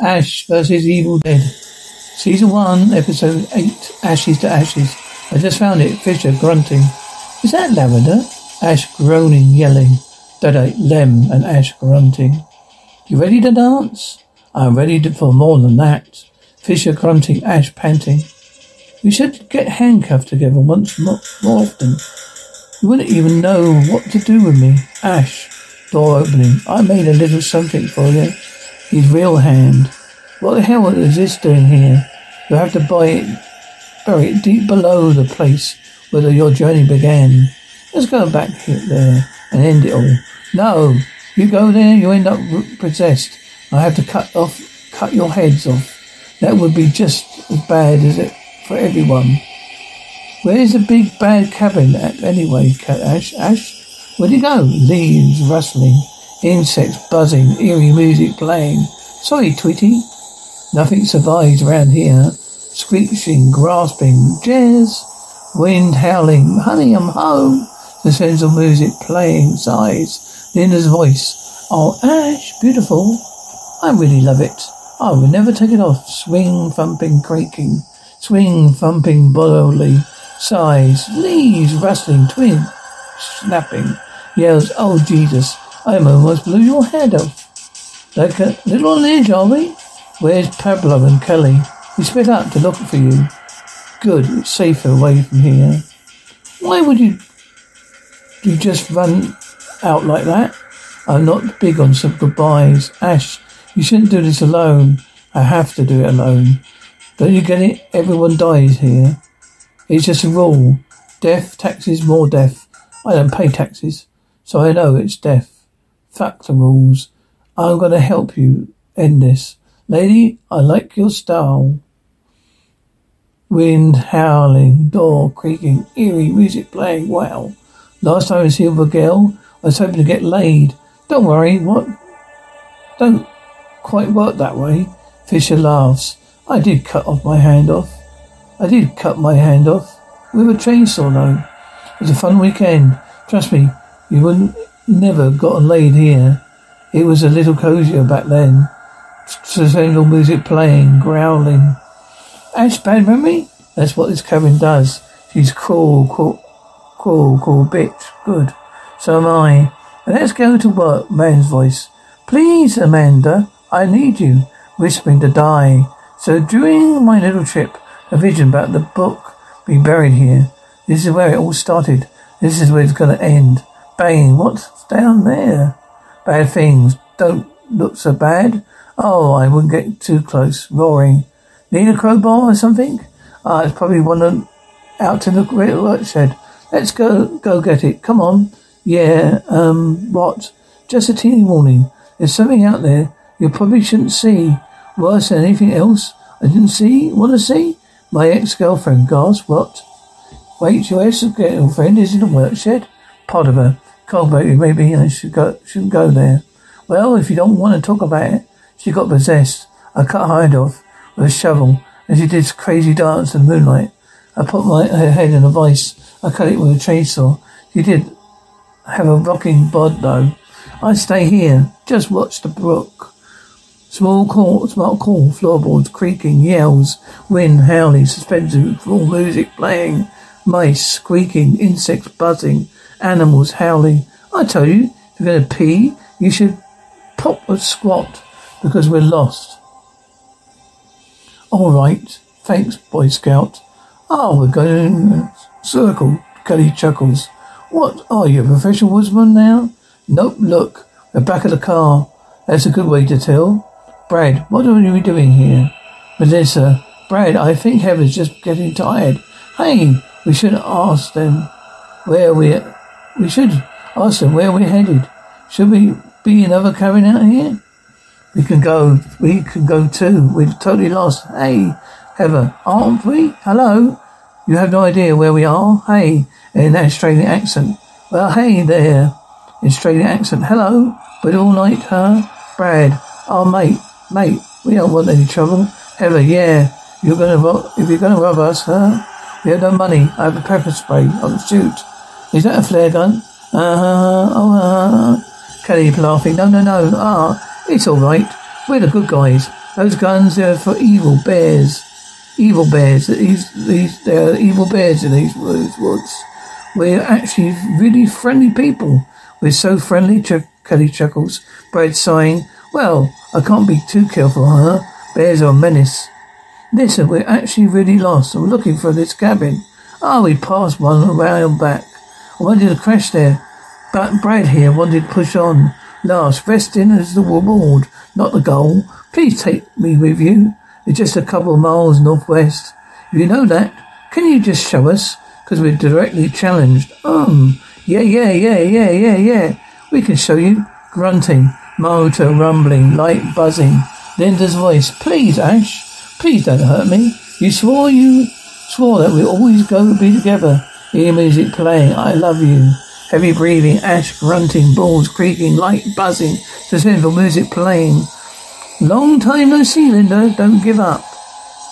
Ash versus Evil Dead. Season 1, Episode 8, Ashes to Ashes. I just found it. Fisher grunting. Is that Lavender? Ash groaning, yelling. Dada, Lem, and Ash grunting. You ready to dance? I'm ready to, for more than that. Fisher grunting, Ash panting. We should get handcuffed together once more, more often. You wouldn't even know what to do with me. Ash, door opening. I made a little something for you. His real hand. What the hell is this doing here? You have to buy it, bury it deep below the place where your journey began. Let's go back there and end it all. No, you go there, you end up possessed. I have to cut off, cut your heads off. That would be just as bad as it for everyone. Where's the big bad cabin at anyway, Ash? Ash? Where'd he go? Leaves rustling, insects buzzing, eerie music playing. Sorry, Tweety. Nothing survives around here. Screeching, grasping, jazz, wind howling. Honey, I'm home. The sense of music playing, sighs. Linda's voice. Oh, Ash, beautiful. I really love it. I will never take it off. Swing, thumping, creaking. Swing, thumping, boldly, sighs, leaves rustling, twin, snapping, yells, Oh Jesus, I almost blew your head off. Like a little on the edge, are we? Where's Pablo and Kelly? We split up to look for you. Good, it's safer away from here. Why would you you just run out like that? I'm not big on some goodbyes. Ash, you shouldn't do this alone. I have to do it alone. Don't you get it? Everyone dies here. It's just a rule. Death, taxes, more death. I don't pay taxes, so I know it's death. Fuck the rules. I'm gonna help you end this. Lady, I like your style. Wind howling, door creaking, eerie music playing. Wow. Last time I was here with a girl, I was hoping to get laid. Don't worry, what? Don't quite work that way. Fisher laughs. I did cut off my hand off. I did cut my hand off. With a chainsaw though. It was a fun weekend. Trust me, you wouldn't never gotten laid here. It was a little cozier back then. Suspendal music playing, growling. Ash bad memory? That's what this cabin does. She's cruel, cruel, cruel, cruel bitch. Good. So am I. Let's go to work, man's voice. Please, Amanda, I need you. Whispering to die. So during my little trip, a vision about the book being buried here. This is where it all started. This is where it's going to end. Bang, what's down there? Bad things don't look so bad. Oh, I wouldn't get too close. Roaring. Need a crowbar or something? Ah, it's probably one of, out to the work shed. Let's go, go get it. Come on. Yeah, um, what? Just a teeny warning. There's something out there you probably shouldn't see. Worse than anything else. I didn't see, want to see? My ex-girlfriend, gasped, what? Wait, your ex-girlfriend is in the work shed? Part of her. Cold-blooded, maybe I should go, shouldn't go there. Well, if you don't want to talk about it, she got possessed. I cut her head off with a shovel, and she did this crazy dance in the moonlight. I put my her head in a vice. I cut it with a chainsaw. She did have a rocking bod, though. I stay here, just watch the brook. Small call, smart call, floorboards creaking, yells, wind howling, suspended full music playing, mice squeaking, insects buzzing, animals howling. I tell you, if you're going to pee, you should pop a squat because we're lost. All right, thanks, Boy Scout. Oh, we're going in a circle. Kelly chuckles. What are you, a professional woodsman now? Nope, look, the back of the car. That's a good way to tell. Brad, what are we doing here? Melissa, Brad, I think Heather's just getting tired. Hey, we should ask them where we we should ask them where we're headed. Should we be in another cabin out here? We can go. We can go too. We're totally lost. Hey, Heather, aren't we? Hello. You have no idea where we are. Hey, in that Australian accent. Well, hey there, in Australian accent. Hello. But all night, huh? Brad, oh mate, Mate, we don't want any trouble. Heather, yeah. You're gonna rob, if you're gonna rob us, huh? We have no money. I have a pepper spray. I'll shoot. Is that a flare gun? Uh-huh. Oh, uh, Kelly laughing. No, no, no. Ah, it's all right. We're the good guys. Those guns are for evil bears. Evil bears. These, these, they're evil bears in these woods. We're actually really friendly people. We're so friendly, Ch- Kelly chuckles. Brad sighing. Well, I can't be too careful, huh? Bears are a menace. Listen, we're actually really lost. I'm looking for this cabin. Oh, we passed one around back. I wanted to crash there. But Brad here wanted to push on. Last, resting is the reward, not the goal. Please take me with you. It's just a couple of miles northwest. If you know that, can you just show us? Because we're directly challenged. Um, yeah, yeah, yeah, yeah, yeah, yeah. We can show you. Grunting, motor rumbling, light buzzing. Linda's voice. Please, Ash. Please don't hurt me. You swore you swore that we'd always go be together. Hear music playing. I love you. Heavy breathing, ash grunting, balls creaking, light buzzing, suspenseful music playing. Long time no see, Linda. Don't give up.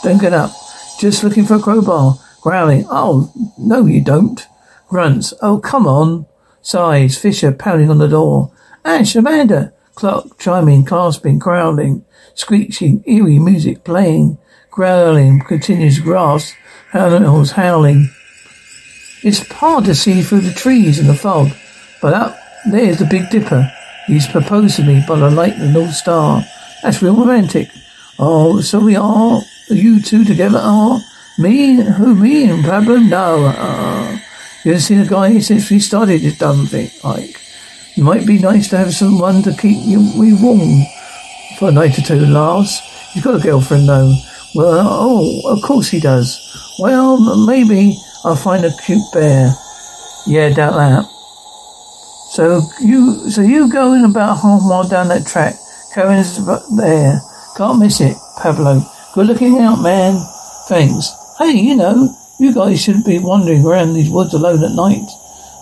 Don't get up. Just looking for a crowbar. Growling. Oh, no, you don't. Grunts. Oh, come on. Sighs. Fisher pounding on the door. Ash, Amanda. Clock chiming, clasping, growling, screeching, eerie music playing, growling, continuous grass, animals howling. It's hard to see through the trees and the fog, but up there's the Big Dipper. He's proposed to me by the light of the North Star. That's real romantic. Oh, so we are. You two together are? Me? Who, me and Pablo? No. Uh, you haven't seen a guy since we started this dumb thing, Ike. It might be nice to have someone to keep you we warm for a night or two, Lars. He's got a girlfriend, though. Well, oh, of course he does. Well, maybe I'll find a cute bear. Yeah, doubt that. So you, so you go in about half mile down that track. Karen's there. Can't miss it, Pablo. Good looking out, man. Thanks. Hey, you know, you guys shouldn't be wandering around these woods alone at night.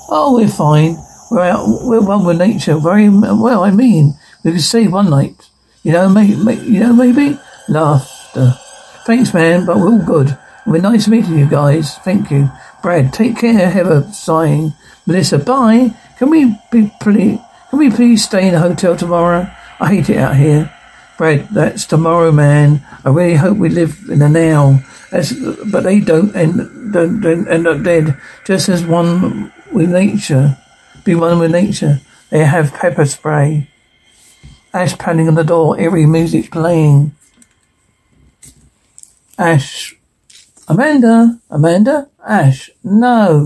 Oh, we're fine. We're out, we're one with nature. Very well, I mean, we could stay one night. You know, maybe, you know, maybe? Laughter. Thanks, man, but we're all good. We're nice meeting you guys. Thank you. Brad, take care. Heather sighing. Melissa, bye. Can we be pretty, can we please stay in a hotel tomorrow? I hate it out here. Brad, that's tomorrow, man. I really hope we live in the now. That's, but they don't end, don't, don't end up dead. Just as one with nature. Be one with nature. They have pepper spray. Ash pounding on the door. Every music playing. Ash. Amanda. Amanda. Ash. No.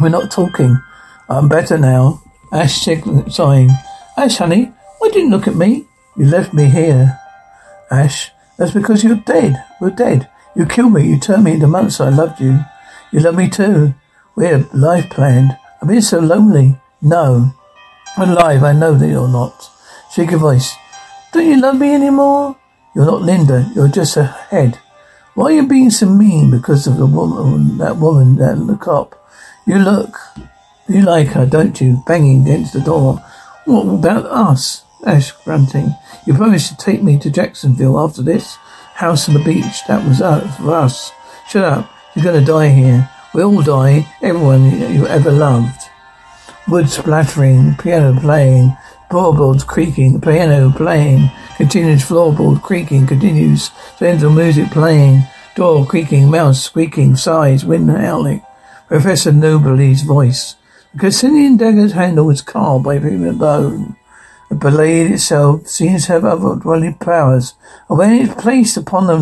We're not talking. I'm better now. Ash sighing. Ash, honey, why didn't you look at me? You left me here. Ash, that's because you're dead. We're dead. You killed me. You turned me into monster. I loved you. You love me too. We had life planned. I've been so lonely. No. Alive. I know that you're not. Shake a voice. Don't you love me anymore? You're not Linda. You're just a head. Why are you being so mean because of the woman, that woman, that the cop? You look, you like her, don't you? Banging against the door. What about us? Ash grunting. You promised to take me to Jacksonville after this. House on the beach. That was us, for us. Shut up. You're gonna die here. We all die. Everyone you ever loved. Wood splattering, piano playing, floorboards creaking, piano playing, continuous floorboard creaking, continues, gentle music playing, door creaking, mouse squeaking, sighs, wind howling. Professor Knowby's voice. The Kandarian dagger's handle was carved by human bone. The blade itself seems to have otherworldly powers. And when it's placed upon the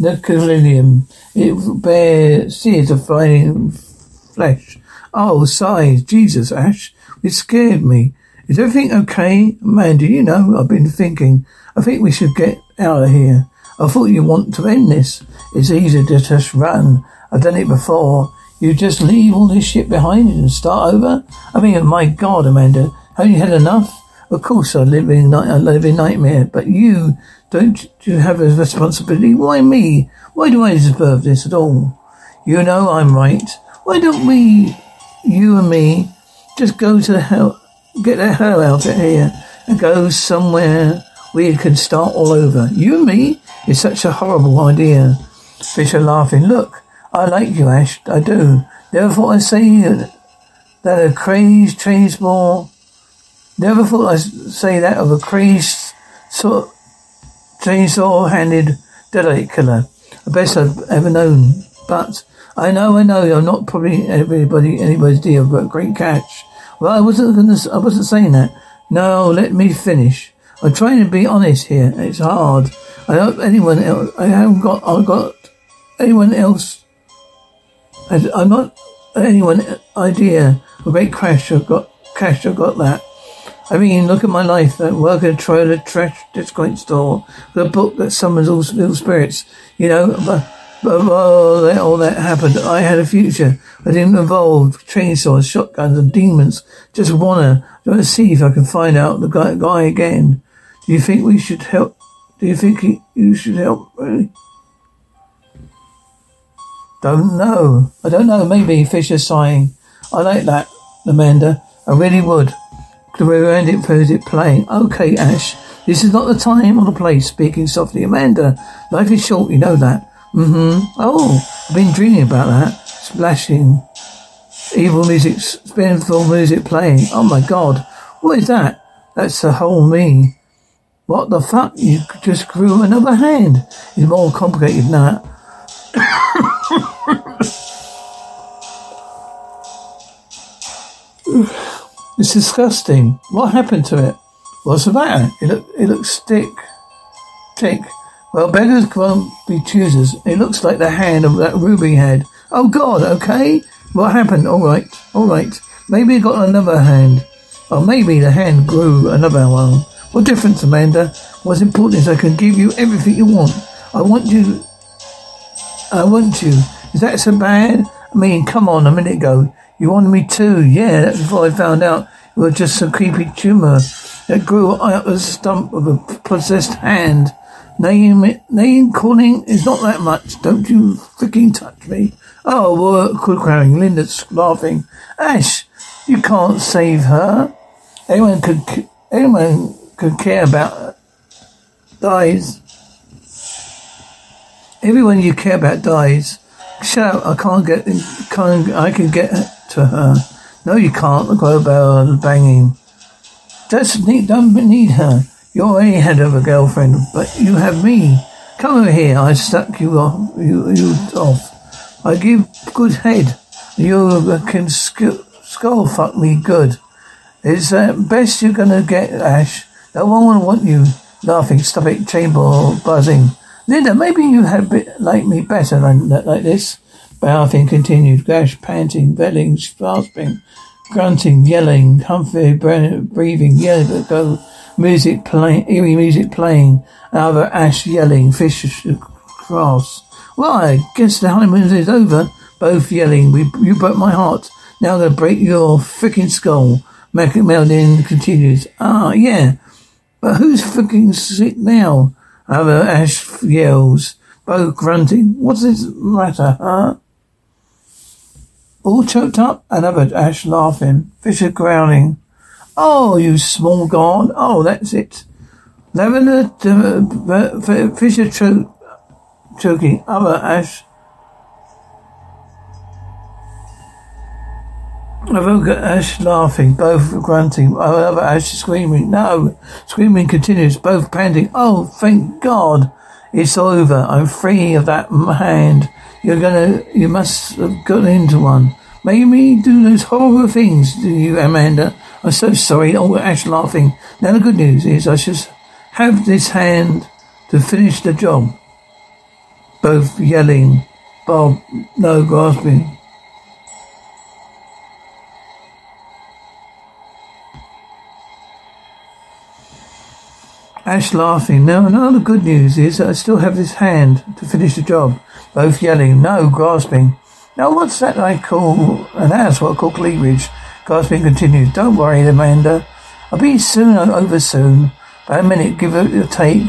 necrolinium, it bears seeds of flying flesh. Oh, sighs, Jesus, Ash, it scared me. Is everything okay? Man, do you know, I've been thinking, I think we should get out of here. I thought you want to end this. It's easy to just run. I've done it before. You just leave all this shit behind and start over? I mean, my God, Amanda, have you had enough? Of course, I live in I live in nightmare, but you don't you have a responsibility? Why me? Why do I deserve this at all? You know I'm right. Why don't we, you and me, just go to the hell, get the hell out of here and go somewhere where you can start all over? You and me? is such a horrible idea. Fisher laughing. Look, I like you, Ash. I do. Never thought I'd say that a crazed chainsaw. Never thought I'd say that of a crazed sort chainsaw-handed deadite killer. The best I've ever known. But I know, I know, I'm not probably everybody, anybody's deal, but great catch. Well, I wasn't gonna, I wasn't saying that. No, let me finish. I'm trying to be honest here. It's hard. I don't anyone else. I haven't got. I've got anyone else. I'm not anyone uh, idea. A great crash. I've got cash. I've got that. I mean, look at my life. I work at a trailer trash discount store. The book that summons all spirits. You know, but, but that, all that happened. I had a future. I didn't involve chainsaws, shotguns, and demons. Just wanna, wanna see if I can find out the guy, guy again. Do you think we should help? Do you think he, you should help? Really? Don't know. I don't know. Maybe Fisher sighing. I like that, Amanda. I really would. The rewind it, pose it plain. Okay, Ash. This is not the time or the place. Speaking softly, Amanda. Life is short. You know that. Mm-hmm. Oh, I've been dreaming about that. Splashing. Evil music, spinful music playing. Oh my God. What is that? That's the whole me. What the fuck? You just grew another hand. It's more complicated than that. it's disgusting. What happened to it? What's the matter? It, look, it looks thick. Thick. Well, beggars won't be choosers. It looks like the hand of that ruby head. Oh God, okay. What happened? All right, all right. Maybe it got another hand. Or maybe the hand grew another one. What difference, Amanda? What's important is I can give you everything you want. I want you. I want you. Is that so bad? I mean, come on, a minute ago. You wanted me too. Yeah, that's before I found out you were just some creepy tumor that grew out of the stump of a possessed hand. Name it, name calling is not that much. Don't you freaking touch me. Oh, well, crying. Linda's laughing. Ash, you can't save her. Anyone could, anyone could care about dies. Everyone you care about dies. Shut up! I can't get. Can't, I can get to her. No, you can't. The crowbar banging. Just need, don't need her. You already had a girlfriend, but you have me. Come over here. I stuck you off. You, you off. I give good head. You can skull fuck me good. It's uh, best you're gonna get, Ash. No one will want you laughing, it, chamber buzzing. Linda, maybe you had a bit like me better than like this. Laughing continued, Gash panting, belling, gasping, grunting, yelling, Humphrey breathing, yelling, go, music playing, eerie music playing, other Ash yelling, fish cross. Well, I guess the honeymoon is over. Both yelling, we, you broke my heart. Now I'm gonna break your freaking skull. Melvin continues. Ah, yeah. But who's freaking sick now? Other Ash yells, both grunting. What's this matter, huh? All choked up, another Ash laughing. Fisher growling. Oh, you small god. Oh, that's it. Lavender, uh, Fisher choke, choking. Other Ash Avoka Ash laughing, both grunting, other Ash screaming. No! Screaming continues, both panting. Oh, thank God! It's over. I'm free of that hand. You're gonna, you must have got into one. Made me do those horrible things to you, Amanda. I'm so sorry. Oh, Ash laughing. Now the good news is I should have this hand to finish the job. Both yelling. Bob, no grasping. Ash laughing. Now, another good news is I still have this hand to finish the job. Both yelling, no, grasping. Now, what's that I call, and that's what I call cleavage. Grasping continues. Don't worry, Amanda. I'll be soon, over soon. About a minute, give it a take.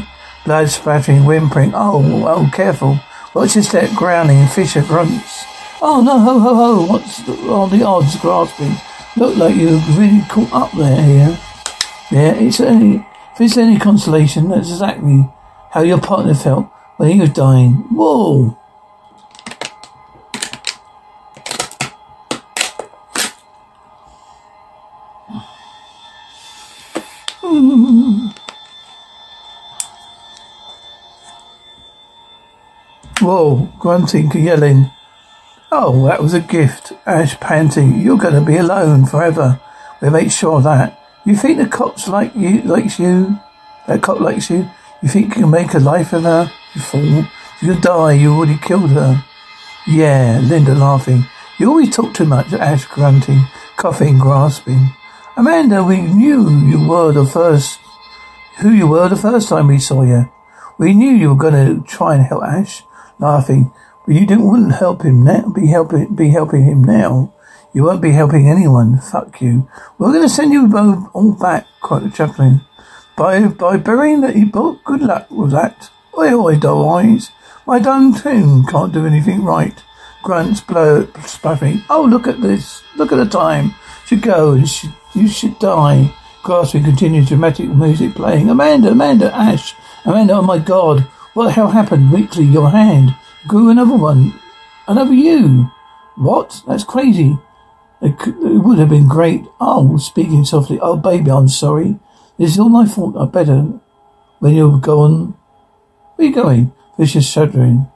Blood splattering, whimpering. Oh, oh, careful. Watch your step, growling, Fisher grunts. Oh, no, ho, ho, ho. What's all the odds, grasping? Look like you're really caught up there here. Yeah, it's only if it's any consolation, that's exactly how your partner felt when he was dying. Whoa! Whoa, grunting, yelling. Oh, that was a gift. Ash panting. You're going to be alone forever. We make sure that. You think the cops like you, likes you? That cop likes you? You think you can make a life of her? You fool. You'll die. You already killed her. Yeah, Linda laughing. You always talk too much, Ash grunting, coughing, grasping. Amanda, we knew you were the first, who you were the first time we saw you. We knew you were going to try and help Ash, laughing. But you didn't wouldn't help him now. Be helping, be helping him now. You won't be helping anyone. Fuck you. We're going to send you both all back. Quite the chuckling. By by burying that book. Good luck with that. Oi oi, dull eyes. My dumb tune can't do anything right. Grunts blow spuffing. Oh, look at this. Look at the time. Should go. You should, you should die. Grasping continues dramatic music playing. Amanda, Amanda, Ash. Amanda, oh my god. What the hell happened? Weekly, your hand. Grew another one. Another you. What? That's crazy. It, could, it would have been great. Oh, speaking softly. Oh, baby, I'm sorry. This is all my fault. I better. When you're gone. Where are you going? Vicious shuddering.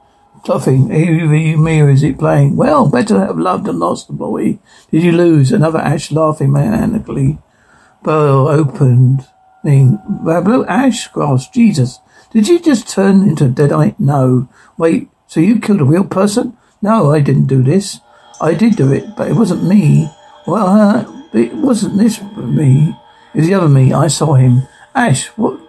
Fluffing. Who me or is it playing? Well, better have loved and lost the boy. Did you lose? Another Ash laughing mechanically. Burrow opened. Blue Ash grass. Jesus. Did you just turn into a deadite? No. Wait. So you killed a real person? No, I didn't do this. I did do it, but it wasn't me. Well, uh, it wasn't this me. It was the other me. I saw him. Ash, what?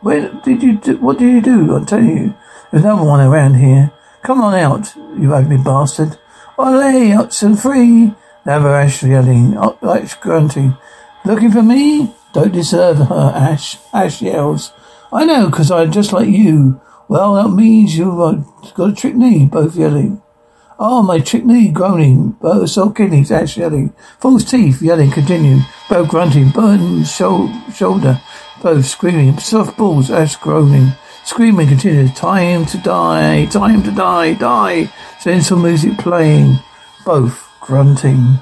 Where did you do? What did you do? I tell you. There's no one around here. Come on out, you ugly bastard. Olé, Hudson free. Never Ash yelling. Oh, Ash grunting. Looking for me? Don't deserve her, Ash. Ash yells. I know, because I'm just like you. Well, that means you've uh, got a trick knee, both yelling. Oh, my trick knee, groaning. Both soul kidneys, Ash yelling. False teeth, yelling, continue. Both grunting. Burn shoulder, both screaming. Soft balls, Ash groaning. Screaming continues. Time to die. Time to die. Die. Sensual music playing. Both grunting.